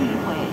迂回